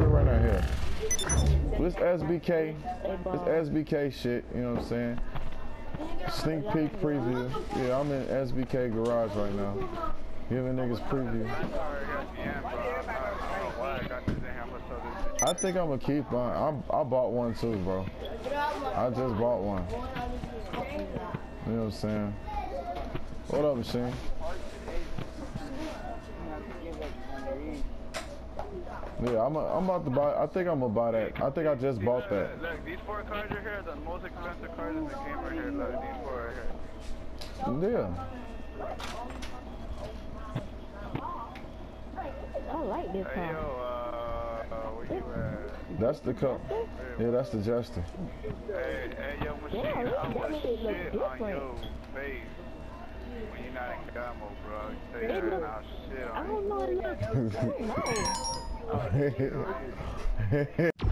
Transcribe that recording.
right now here. This SBK, this SBK shit, you know what I'm saying? Sneak peek preview. Yeah, I'm in SBK garage right now. Giving niggas preview. I think I'm gonna keep on. I, I bought one too, bro. I just bought one. You know what I'm saying? What up, machine? Yeah, I'm, a, I'm about to buy. I think I'm gonna buy that. I think I just bought that. Look, these four cards right here the most expensive cards in the game right here. Look, these four right here. Yeah. I like this Hey, yo, uh, uh, where you at? That's the cup. Yeah, that's the Jester. Hey, hey, yo, machine, Yeah, I that will shit look on different. your face when you're not in camo, bro. You stay It there and look- I'll shit I don't know. It looks, I don't know. I'll shit on you. Oh,